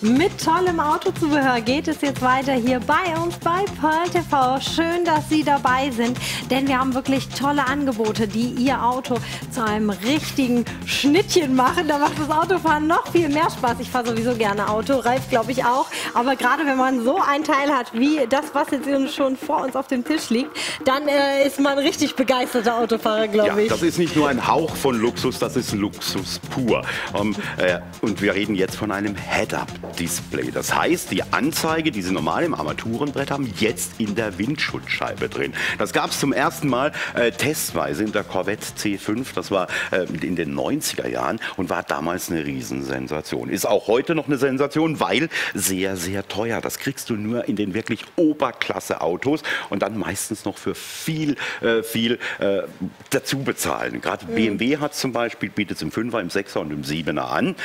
Mit tollem Autozubehör geht es jetzt weiter hier bei uns bei Pearl TV. Schön, dass Sie dabei sind, denn wir haben wirklich tolle Angebote, die Ihr Auto zu einem richtigen Schnittchen machen. Da macht das Autofahren noch viel mehr Spaß. Ich fahre sowieso gerne Auto, Ralf glaube ich auch. Aber gerade wenn man so ein Teil hat wie das, was jetzt schon vor uns auf dem Tisch liegt, dann äh, ist man richtig begeisterter Autofahrer, glaube ich. Ja, das ist nicht nur ein Hauch von Luxus, das ist Luxus pur. Um, äh, und wir reden jetzt von einem Head-Up-Display. Das heißt, die Anzeige, die Sie normal im Armaturenbrett haben, jetzt in der Windschutzscheibe drin. Das gab es zum ersten Mal äh, testweise in der Corvette C5. Das war äh, in den 90er Jahren und war damals eine Riesensensation. Ist auch heute noch eine Sensation, weil sehr, sehr teuer. Das kriegst du nur in den wirklich Oberklasse-Autos und dann meistens noch für viel, äh, viel äh, dazu bezahlen. Gerade mhm. BMW hat zum Beispiel, bietet es im 5er, im 6er und im 7er an.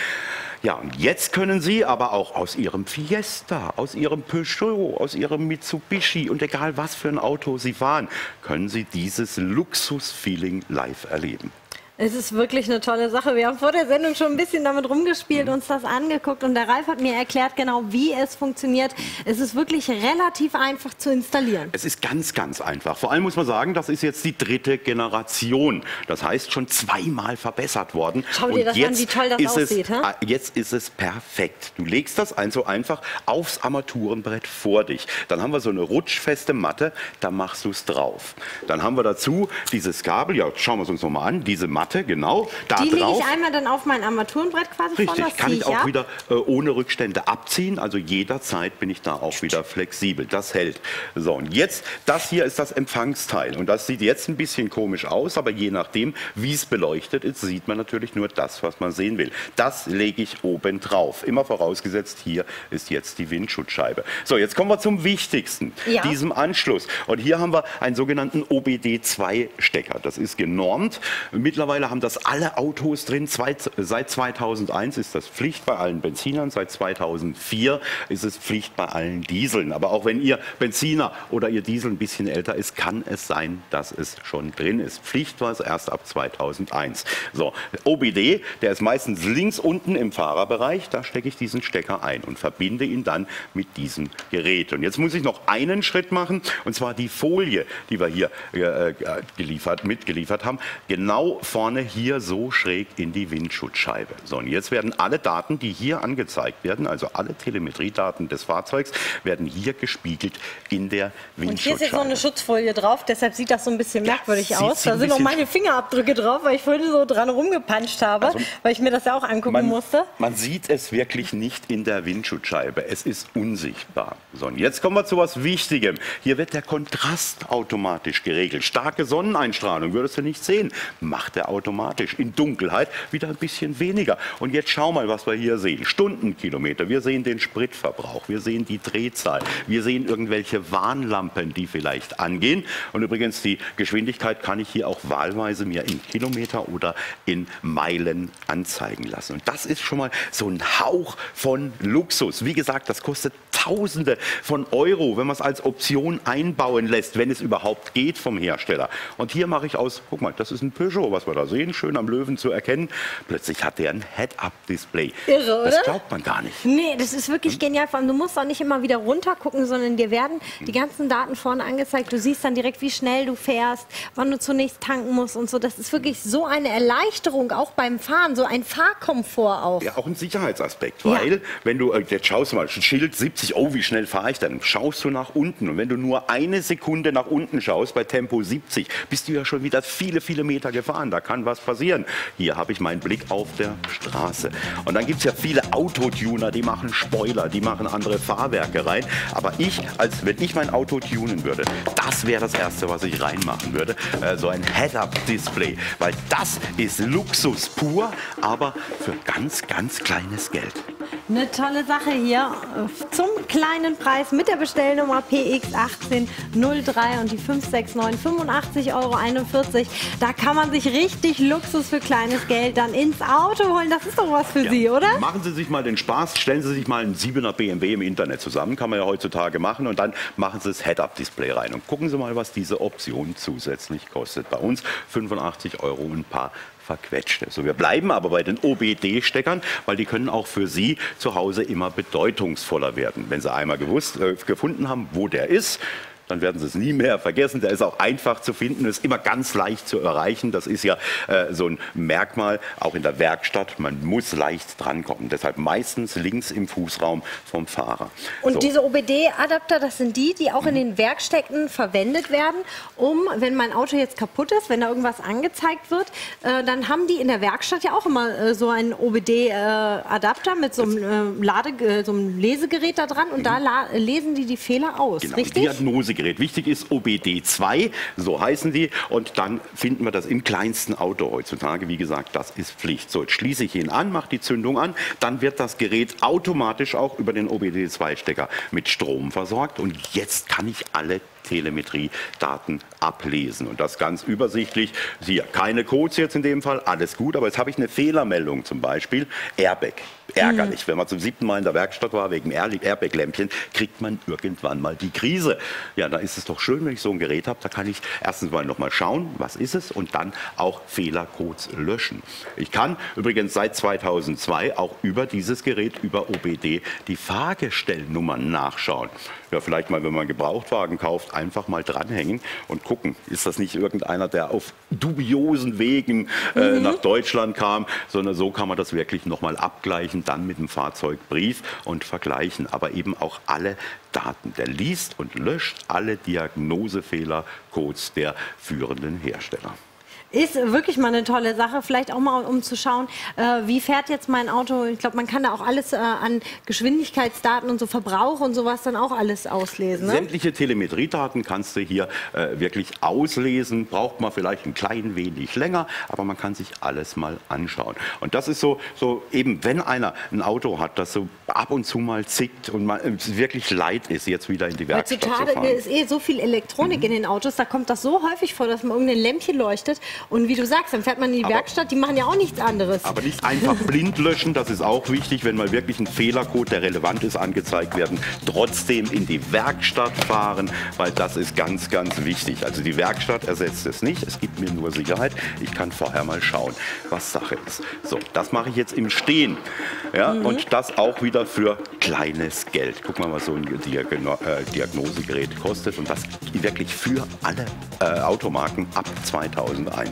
Ja, und jetzt können Sie aber auch aus Ihrem Fiesta, aus Ihrem Peugeot, aus Ihrem Mitsubishi und egal was für ein Auto Sie fahren, können Sie dieses Luxus-Feeling live erleben. Es ist wirklich eine tolle Sache. Wir haben vor der Sendung schon ein bisschen damit rumgespielt, mhm. uns das angeguckt und der Ralf hat mir erklärt genau, wie es funktioniert. Es ist wirklich relativ einfach zu installieren. Es ist ganz, ganz einfach. Vor allem muss man sagen, das ist jetzt die dritte Generation. Das heißt, schon zweimal verbessert worden. Schau dir das an, wie toll das aussieht. Es, ah, jetzt ist es perfekt. Du legst das also einfach aufs Armaturenbrett vor dich. Dann haben wir so eine rutschfeste Matte, da machst du es drauf. Dann haben wir dazu dieses Kabel, ja, schauen wir es uns nochmal an, diese Matte Matte, genau. Da die lege ich einmal dann auf mein Armaturenbrett quasi Richtig, vor, kann ich auch ab. wieder äh, ohne Rückstände abziehen. Also jederzeit bin ich da auch wieder flexibel. Das hält. So, und jetzt, das hier ist das Empfangsteil. Und das sieht jetzt ein bisschen komisch aus, aber je nachdem, wie es beleuchtet ist, sieht man natürlich nur das, was man sehen will. Das lege ich oben drauf. Immer vorausgesetzt, hier ist jetzt die Windschutzscheibe. So, jetzt kommen wir zum Wichtigsten, ja. diesem Anschluss. Und hier haben wir einen sogenannten OBD2-Stecker. Das ist genormt. Mittlerweile Mittlerweile haben das alle Autos drin. Seit 2001 ist das Pflicht bei allen Benzinern. Seit 2004 ist es Pflicht bei allen Dieseln. Aber auch wenn Ihr Benziner oder Ihr Diesel ein bisschen älter ist, kann es sein, dass es schon drin ist. Pflicht war es erst ab 2001. So, OBD, der ist meistens links unten im Fahrerbereich. Da stecke ich diesen Stecker ein und verbinde ihn dann mit diesem Gerät. Und jetzt muss ich noch einen Schritt machen, und zwar die Folie, die wir hier äh, geliefert, mitgeliefert haben, genau vorne vorne hier so schräg in die Windschutzscheibe. So, und jetzt werden alle Daten, die hier angezeigt werden, also alle Telemetriedaten des Fahrzeugs, werden hier gespiegelt in der Windschutzscheibe. Und hier ist jetzt noch eine Schutzfolie drauf, deshalb sieht das so ein bisschen merkwürdig aus. Da sind noch meine Fingerabdrücke drauf, weil ich vorhin so dran rumgepanscht habe, also, weil ich mir das ja auch angucken man, musste. Man sieht es wirklich nicht in der Windschutzscheibe. Es ist unsichtbar. So, und jetzt kommen wir zu was Wichtigem. Hier wird der Kontrast automatisch geregelt. Starke Sonneneinstrahlung würdest du nicht sehen. Macht der automatisch. In Dunkelheit wieder ein bisschen weniger. Und jetzt schau mal, was wir hier sehen. Stundenkilometer. Wir sehen den Spritverbrauch. Wir sehen die Drehzahl. Wir sehen irgendwelche Warnlampen, die vielleicht angehen. Und übrigens, die Geschwindigkeit kann ich hier auch wahlweise mir in Kilometer oder in Meilen anzeigen lassen. Und das ist schon mal so ein Hauch von Luxus. Wie gesagt, das kostet Tausende von Euro, wenn man es als Option einbauen lässt, wenn es überhaupt geht vom Hersteller. Und hier mache ich aus, guck mal, das ist ein Peugeot, was wir da sehen, schön am Löwen zu erkennen. Plötzlich hat der ein Head-Up-Display. Irre, oder? Das glaubt man gar nicht. Nee, das ist wirklich hm? genial. Vor allem, du musst auch nicht immer wieder runter gucken, sondern dir werden hm. die ganzen Daten vorne angezeigt. Du siehst dann direkt, wie schnell du fährst, wann du zunächst tanken musst und so. Das ist wirklich so eine Erleichterung auch beim Fahren, so ein Fahrkomfort auch. Ja, auch ein Sicherheitsaspekt, weil ja. wenn du, äh, jetzt schaust du mal, Schild 70, oh, wie schnell fahre ich denn? Schaust du nach unten und wenn du nur eine Sekunde nach unten schaust bei Tempo 70, bist du ja schon wieder viele, viele Meter gefahren. Da kann was passieren. Hier habe ich meinen Blick auf der Straße. Und dann gibt es ja viele Autotuner, die machen Spoiler, die machen andere Fahrwerke rein. Aber ich, als wenn ich mein Auto tunen würde, das wäre das Erste, was ich reinmachen würde. Äh, so ein Head-Up-Display. Weil das ist Luxus pur, aber für ganz, ganz kleines Geld. Eine tolle Sache hier zum kleinen Preis mit der Bestellnummer PX1803 und die 569 85,41 Euro. Da kann man sich richtig Luxus für kleines Geld dann ins Auto holen. Das ist doch was für ja. Sie, oder? Machen Sie sich mal den Spaß, stellen Sie sich mal einen 7er BMW im Internet zusammen, kann man ja heutzutage machen und dann machen Sie das Head-Up-Display rein und gucken Sie mal, was diese Option zusätzlich kostet. Bei uns 85 Euro und ein paar verquetscht ist. So, wir bleiben aber bei den OBD-Steckern, weil die können auch für Sie zu Hause immer bedeutungsvoller werden. Wenn Sie einmal gewusst, äh, gefunden haben, wo der ist, dann werden Sie es nie mehr vergessen. Der ist auch einfach zu finden, ist immer ganz leicht zu erreichen. Das ist ja äh, so ein Merkmal, auch in der Werkstatt. Man muss leicht drankommen. Deshalb meistens links im Fußraum vom Fahrer. Und so. diese OBD-Adapter, das sind die, die auch in den Werkstätten verwendet werden, um, wenn mein Auto jetzt kaputt ist, wenn da irgendwas angezeigt wird, äh, dann haben die in der Werkstatt ja auch immer äh, so einen OBD-Adapter mit so einem, äh, Lade, äh, so einem Lesegerät da dran und mhm. da lesen die die Fehler aus, genau, richtig? Diagnosegerät. Gerät. Wichtig ist OBD2, so heißen die. Und dann finden wir das im kleinsten Auto heutzutage. Wie gesagt, das ist Pflicht. So, jetzt schließe ich ihn an, mache die Zündung an. Dann wird das Gerät automatisch auch über den OBD2-Stecker mit Strom versorgt. Und jetzt kann ich alle Telemetriedaten ablesen. Und das ganz übersichtlich. Hier, keine Codes jetzt in dem Fall, alles gut. Aber jetzt habe ich eine Fehlermeldung zum Beispiel. Airbag. Ärgerlich. Mhm. Wenn man zum siebten Mal in der Werkstatt war wegen Airbag-Lämpchen, kriegt man irgendwann mal die Krise. Ja, da ist es doch schön, wenn ich so ein Gerät habe. Da kann ich erstens mal noch mal schauen, was ist es und dann auch Fehlercodes löschen. Ich kann übrigens seit 2002 auch über dieses Gerät, über OBD, die Fahrgestellnummern nachschauen. Ja, vielleicht mal, wenn man einen Gebrauchtwagen kauft, einfach mal dranhängen und gucken, ist das nicht irgendeiner, der auf dubiosen Wegen äh, mhm. nach Deutschland kam, sondern so kann man das wirklich nochmal abgleichen, dann mit dem Fahrzeugbrief und vergleichen. Aber eben auch alle Daten. Der liest und löscht alle Diagnosefehlercodes der führenden Hersteller. Ist wirklich mal eine tolle Sache. Vielleicht auch mal, um zu schauen, äh, wie fährt jetzt mein Auto. Ich glaube, man kann da auch alles äh, an Geschwindigkeitsdaten und so Verbrauch und sowas dann auch alles auslesen. Ne? Sämtliche Telemetriedaten kannst du hier äh, wirklich auslesen. Braucht man vielleicht ein klein wenig länger, aber man kann sich alles mal anschauen. Und das ist so, so eben, wenn einer ein Auto hat, das so ab und zu mal zickt und man es wirklich leid ist, jetzt wieder in die Werkstatt Heutzutage zu fahren. ist eh so viel Elektronik mhm. in den Autos, da kommt das so häufig vor, dass man irgendein Lämpchen leuchtet und wie du sagst, dann fährt man in die aber, Werkstatt, die machen ja auch nichts anderes. Aber nicht einfach blind löschen, das ist auch wichtig, wenn mal wirklich ein Fehlercode, der relevant ist, angezeigt werden, trotzdem in die Werkstatt fahren, weil das ist ganz, ganz wichtig. Also die Werkstatt ersetzt es nicht, es gibt mir nur Sicherheit. Ich kann vorher mal schauen, was Sache ist. So, das mache ich jetzt im Stehen. Ja, mhm. Und das auch wieder für kleines Geld. Guck mal, was so ein Diagno äh, Diagnosegerät kostet. Und das wirklich für alle äh, Automarken ab 2001.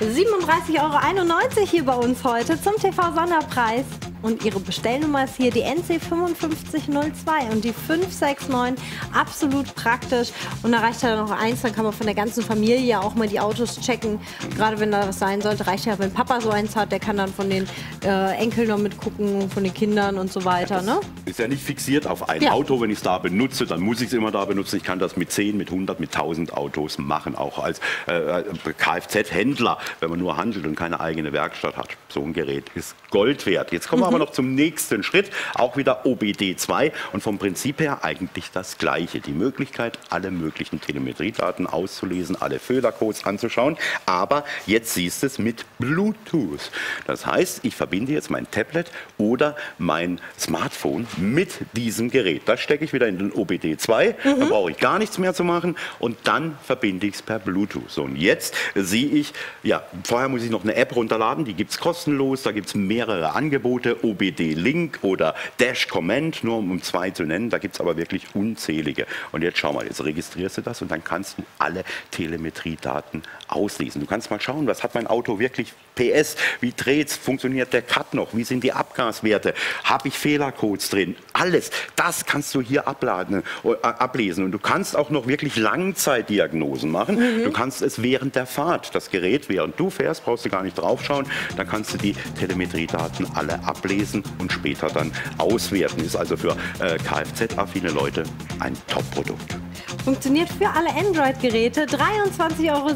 37,91 Euro hier bei uns heute zum TV-Sonderpreis. Und Ihre Bestellnummer ist hier die NC5502 und die 569. Absolut praktisch. Und da reicht ja noch eins, dann kann man von der ganzen Familie auch mal die Autos checken. Gerade wenn da was sein sollte, reicht ja, wenn Papa so eins hat, der kann dann von den äh, Enkeln noch mitgucken, von den Kindern und so weiter. Ne? Ist ja nicht fixiert auf ein ja. Auto. Wenn ich es da benutze, dann muss ich es immer da benutzen. Ich kann das mit 10, mit 100, mit 1000 Autos machen. Auch als äh, Kfz-Händler, wenn man nur handelt und keine eigene Werkstatt hat. So ein Gerät ist Gold wert. Jetzt kommen wir aber noch zum nächsten Schritt, auch wieder OBD2 und vom Prinzip her eigentlich das Gleiche. Die Möglichkeit, alle möglichen Telemetriedaten auszulesen, alle Fehlercodes anzuschauen, aber jetzt siehst du es mit Bluetooth. Das heißt, ich verbinde jetzt mein Tablet oder mein Smartphone mit diesem Gerät. Das stecke ich wieder in den OBD2, mhm. da brauche ich gar nichts mehr zu machen und dann verbinde ich es per Bluetooth. So, und jetzt sehe ich, ja, vorher muss ich noch eine App runterladen, die gibt es kostenlos, da gibt es mehrere Angebote, OBD-Link oder Dash-Comment, nur um zwei zu nennen. Da gibt es aber wirklich unzählige. Und jetzt schau mal, jetzt registrierst du das und dann kannst du alle Telemetriedaten auslesen. Du kannst mal schauen, was hat mein Auto wirklich PS, wie dreht es, funktioniert der Cut noch, wie sind die Abgaswerte, habe ich Fehlercodes drin, alles, das kannst du hier abladen, äh, ablesen. Und du kannst auch noch wirklich Langzeitdiagnosen machen. Mhm. Du kannst es während der Fahrt, das Gerät, während du fährst, brauchst du gar nicht draufschauen, dann kannst du die Telemetriedaten alle ablesen und später dann auswerten. Ist also für äh, Kfz-affine Leute ein Top-Produkt. Funktioniert für alle Android-Geräte. 23,66 Euro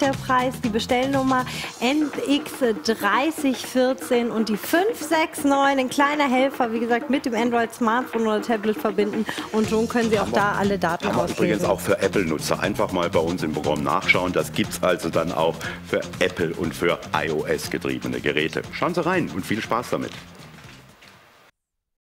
der Preis. Die Bestellnummer NX3014 und die 569. Ein kleiner Helfer, wie gesagt, mit dem Android-Smartphone oder Tablet verbinden. Und schon können Sie auch da alle Daten auslesen. Übrigens auch für Apple-Nutzer. Einfach mal bei uns im Programm nachschauen. Das gibt es also dann auch für Apple und für iOS getriebene Geräte. Schauen Sie rein und viel Spaß damit.